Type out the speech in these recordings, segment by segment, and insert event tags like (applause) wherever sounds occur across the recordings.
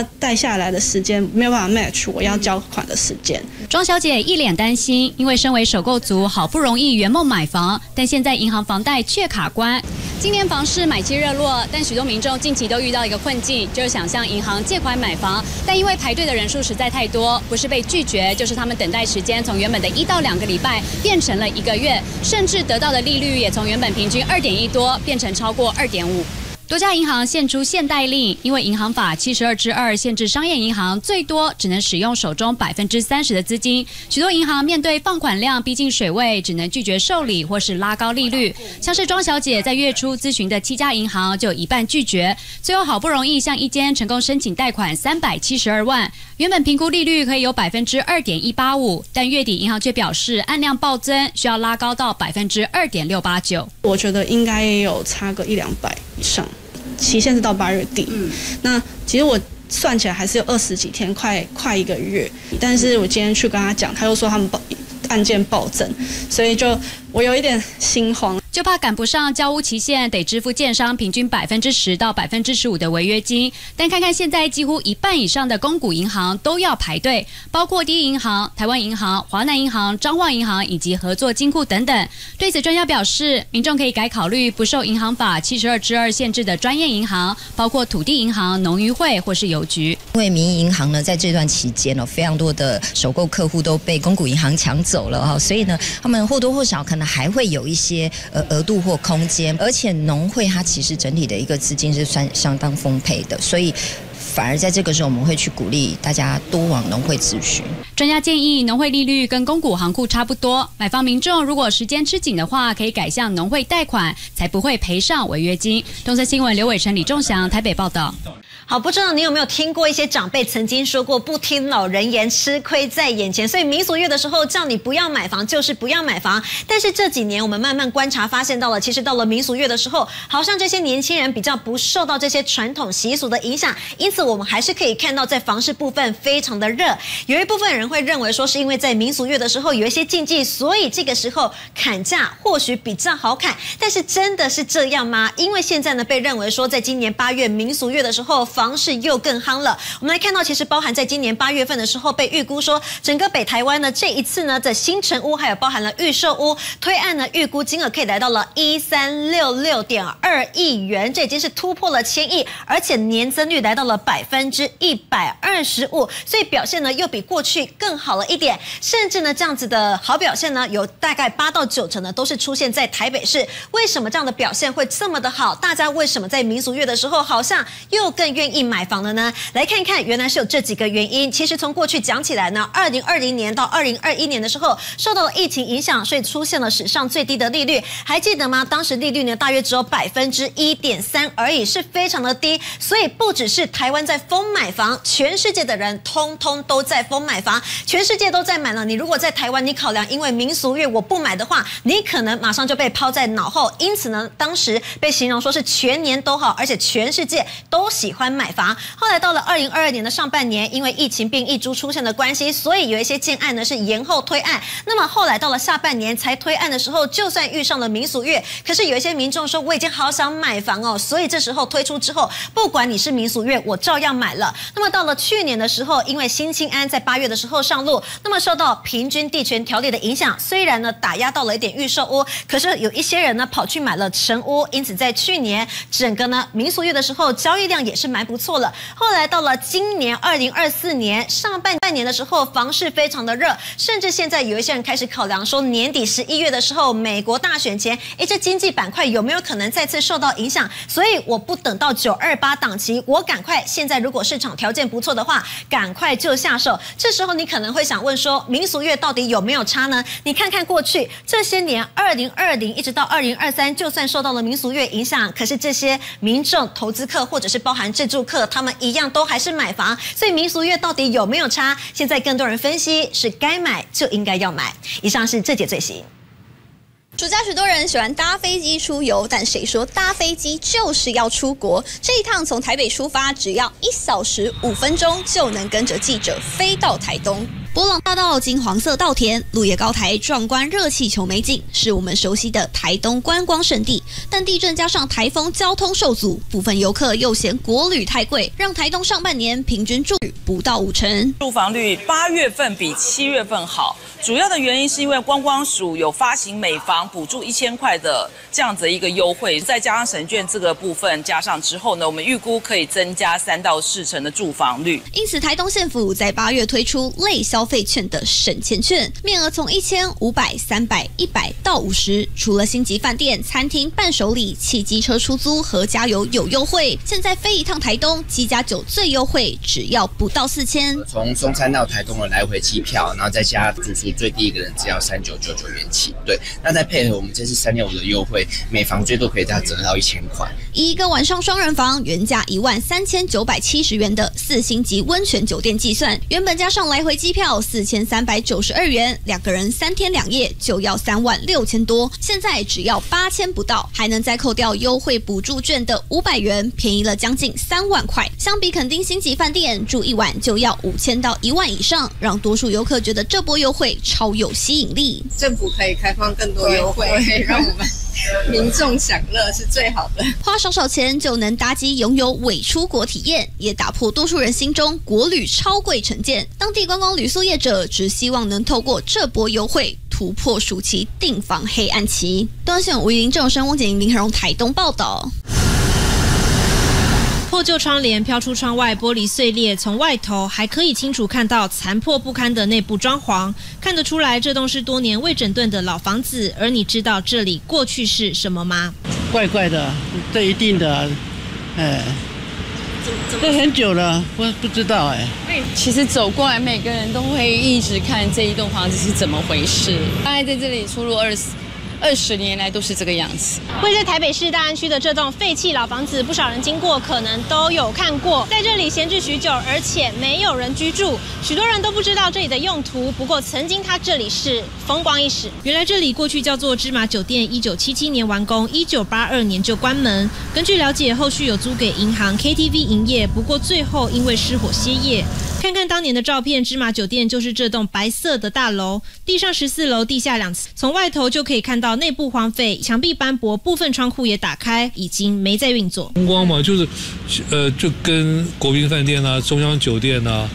他贷下来的时间没有办法 match 我要交款的时间。庄小姐一脸担心，因为身为首购族，好不容易圆梦买房，但现在银行房贷却卡关。今年房市买气热络，但许多民众近期都遇到一个困境，就是想向银行借款买房，但因为排队的人数实在太多，不是被拒绝，就是他们等待时间从原本的一到两个礼拜变成了一个月，甚至得到的利率也从原本平均二点一多变成超过二点五。多家银行现出限贷令，因为银行法七十二之二限制商业银行最多只能使用手中百分之三十的资金。许多银行面对放款量逼近水位，只能拒绝受理或是拉高利率。像是庄小姐在月初咨询的七家银行，就有一半拒绝。最后好不容易向一间成功申请贷款三百七十二万，原本评估利率可以有百分之二点一八五，但月底银行却表示按量暴增，需要拉高到百分之二点六八九。我觉得应该也有差个一两百以上。期限是到八月底，嗯，那其实我算起来还是有二十几天，快快一个月。但是我今天去跟他讲，他又说他们报案件暴增，所以就我有一点心慌。就怕赶不上交屋期限，得支付建商平均百分之十到百分之十五的违约金。但看看现在，几乎一半以上的公股银行都要排队，包括第一银行、台湾银行、华南银行、彰化银行以及合作金库等等。对此，专家表示，民众可以改考虑不受银行法七十二之二限制的专业银行，包括土地银行、农渔会或是邮局。因为民营银行呢，在这段期间呢，非常多的首购客户都被公股银行抢走了哈，所以呢，他们或多或少可能那还会有一些呃。额度或空间，而且农会它其实整体的一个资金是算相当丰沛的，所以反而在这个时候，我们会去鼓励大家多往农会咨询。专家建议，农会利率跟公股行库差不多，买房民众如果时间吃紧的话，可以改向农会贷款，才不会赔上违约金。东森新闻刘伟成、李仲祥台北报道。好，不知道你有没有听过一些长辈曾经说过“不听老人言，吃亏在眼前”。所以民俗月的时候叫你不要买房，就是不要买房。但是这几年我们慢慢观察，发现到了，其实到了民俗月的时候，好像这些年轻人比较不受到这些传统习俗的影响。因此，我们还是可以看到，在房市部分非常的热。有一部分人会认为说，是因为在民俗月的时候有一些禁忌，所以这个时候砍价或许比较好砍。但是真的是这样吗？因为现在呢，被认为说，在今年八月民俗月的时候。房市又更夯了。我们来看到，其实包含在今年八月份的时候，被预估说，整个北台湾呢，这一次呢的新城屋，还有包含了预售屋推案呢，预估金额可以来到了一三六六点二亿元，这已经是突破了千亿，而且年增率来到了百分之一百二十五，所以表现呢又比过去更好了一点。甚至呢，这样子的好表现呢，有大概八到九成呢都是出现在台北市。为什么这样的表现会这么的好？大家为什么在民俗月的时候，好像又更愿意意买房的呢？来看一看，原来是有这几个原因。其实从过去讲起来呢，二零二零年到二零二一年的时候，受到了疫情影响，所以出现了史上最低的利率。还记得吗？当时利率呢，大约只有百分之一点三而已，是非常的低。所以不只是台湾在疯买房，全世界的人通通都在疯买房，全世界都在买了。你如果在台湾，你考量因为民俗月我不买的话，你可能马上就被抛在脑后。因此呢，当时被形容说是全年都好，而且全世界都喜欢。买房，后来到了二零二二年的上半年，因为疫情并疫株出现的关系，所以有一些建案呢是延后推案。那么后来到了下半年才推案的时候，就算遇上了民俗月，可是有一些民众说我已经好想买房哦，所以这时候推出之后，不管你是民俗月，我照样买了。那么到了去年的时候，因为新青安在八月的时候上路，那么受到平均地权条例的影响，虽然呢打压到了一点预售屋，可是有一些人呢跑去买了成屋，因此在去年整个呢民俗月的时候，交易量也是蛮。还不错了。后来到了今年二零二四年上半半年的时候，房市非常的热，甚至现在有一些人开始考量说，年底十一月的时候，美国大选前，哎，这经济板块有没有可能再次受到影响？所以我不等到九二八档期，我赶快现在如果市场条件不错的话，赶快就下手。这时候你可能会想问说，民俗月到底有没有差呢？你看看过去这些年，二零二零一直到二零二三，就算受到了民俗月影响，可是这些民众、投资客或者是包含自助。住客他们一样都还是买房，所以民俗月到底有没有差？现在更多人分析是该买就应该要买。以上是这节最新。暑假许多人喜欢搭飞机出游，但谁说搭飞机就是要出国？这一趟从台北出发，只要一小时五分钟就能跟着记者飞到台东。博朗大道金黄色稻田，鹿野高台壮观热气球美景，是我们熟悉的台东观光胜地。但地震加上台风，交通受阻，部分游客又嫌国旅太贵，让台东上半年平均住不到五成。住房率八月份比七月份好，主要的原因是因为观光署有发行每房补助一千块的这样子一个优惠，再加上神券这个部分加上之后呢，我们预估可以增加三到四成的住房率。因此，台东县府在八月推出类消费券的省钱券，面额从一千、五百、三百、一百到五十。除了星级饭店、餐厅、伴手礼、汽机车出租和加油有优惠，现在飞一趟台东，七加九最优惠，只要不到四千。从中山到台东的来回机票，然后再加住宿，最低一个人只要三九九九元起。对，那再配合我们这次三六五的优惠，每房最多可以再折到一千块。以一个晚上双人房原价一万三千九百七十元的四星级温泉酒店计算，原本加上来回机票四千三百九十二元，两个人三天两夜就要三万六千多，现在只要八千不到，还能再扣掉优惠补助券的五百元，便宜了将近三万块。相比垦丁星级饭店住一晚就要五千到一万以上，让多数游客觉得这波优惠超有吸引力。政府可以开放更多优惠，让我们 (laughs) 民众享乐是最好的。花少少钱就能搭机拥有伪出国体验，也打破多数人心中国旅超贵成见。当地观光旅宿业者只希望能透过这波优惠突破暑期订房黑暗期。端线吴林正生翁景林和荣台东报道。破旧窗帘飘出窗外，玻璃碎裂，从外头还可以清楚看到残破不堪的内部装潢，看得出来这栋是多年未整顿的老房子。而你知道这里过去是什么吗？怪怪的，这一定的，哎，这很久了，我不知道哎。其实走过来，每个人都会一直看这一栋房子是怎么回事。大概在这里出入二十。二十年来都是这个样子。位在台北市大安区的这栋废弃老房子，不少人经过可能都有看过。在这里闲置许久，而且没有人居住，许多人都不知道这里的用途。不过曾经它这里是风光一时。原来这里过去叫做芝麻酒店，一九七七年完工，一九八二年就关门。根据了解，后续有租给银行、KTV 营业，不过最后因为失火歇业。看看当年的照片，芝麻酒店就是这栋白色的大楼，地上十四楼，地下两层，从外头就可以看到内部荒废，墙壁斑驳，部分窗户也打开，已经没在运作。风光嘛，就是，呃，就跟国宾饭店啊、中央酒店啊、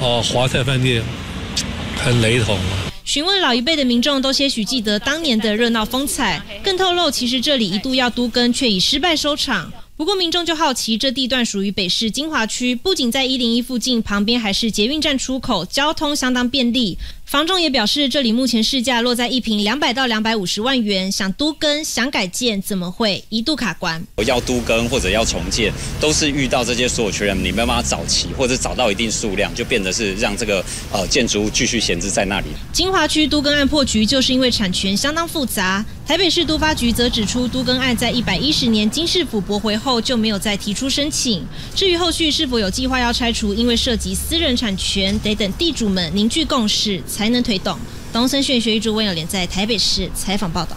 哦华泰饭店很雷同啊。询问老一辈的民众，都些许记得当年的热闹风采，更透露其实这里一度要都更，却以失败收场。不过民众就好奇，这地段属于北市金华区，不仅在一零一附近，旁边还是捷运站出口，交通相当便利。房仲也表示，这里目前市价落在一平两百到两百五十万元，想都更、想改建，怎么会一度卡关？要都更或者要重建，都是遇到这些所有权人，你没办法找齐，或者找到一定数量，就变得是让这个呃建筑物继续闲置在那里。金华区都更案破局，就是因为产权相当复杂。台北市都发局则指出，都更案在一百一十年经市府驳回后，就没有再提出申请。至于后续是否有计划要拆除，因为涉及私人产权，得等地主们凝聚共识才能推动。东森讯学玉柱温友莲在台北市采访报道。